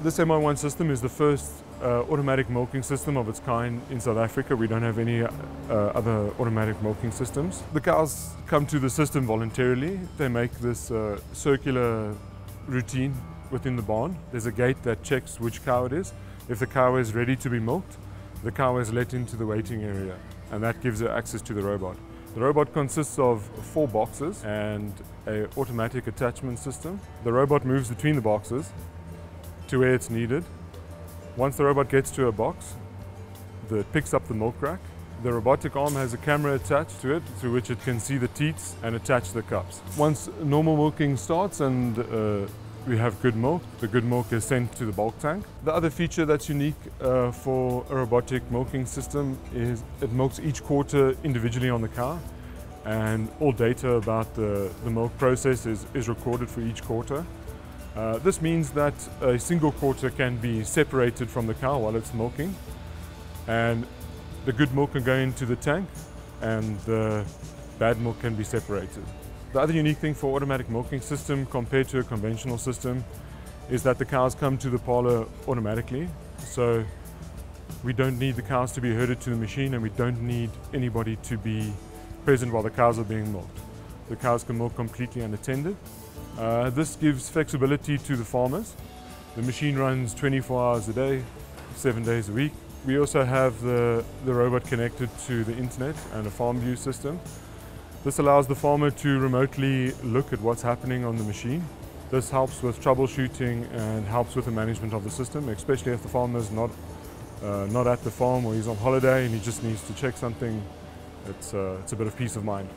This MIone system is the first uh, automatic milking system of its kind in South Africa. We don't have any uh, other automatic milking systems. The cows come to the system voluntarily. They make this uh, circular routine within the barn. There's a gate that checks which cow it is. If the cow is ready to be milked, the cow is let into the waiting area and that gives her access to the robot. The robot consists of four boxes and an automatic attachment system. The robot moves between the boxes to where it's needed. Once the robot gets to a box, it picks up the milk rack. The robotic arm has a camera attached to it through which it can see the teats and attach the cups. Once normal milking starts and uh, we have good milk. The good milk is sent to the bulk tank. The other feature that's unique uh, for a robotic milking system is it milks each quarter individually on the cow and all data about the, the milk process is, is recorded for each quarter. Uh, this means that a single quarter can be separated from the cow while it's milking and the good milk can go into the tank and the bad milk can be separated. The other unique thing for automatic milking system compared to a conventional system is that the cows come to the parlor automatically. So we don't need the cows to be herded to the machine and we don't need anybody to be present while the cows are being milked. The cows can milk completely unattended. Uh, this gives flexibility to the farmers. The machine runs 24 hours a day, seven days a week. We also have the, the robot connected to the internet and a farm view system. This allows the farmer to remotely look at what's happening on the machine. This helps with troubleshooting and helps with the management of the system, especially if the farmer is not, uh, not at the farm or he's on holiday and he just needs to check something. It's, uh, it's a bit of peace of mind.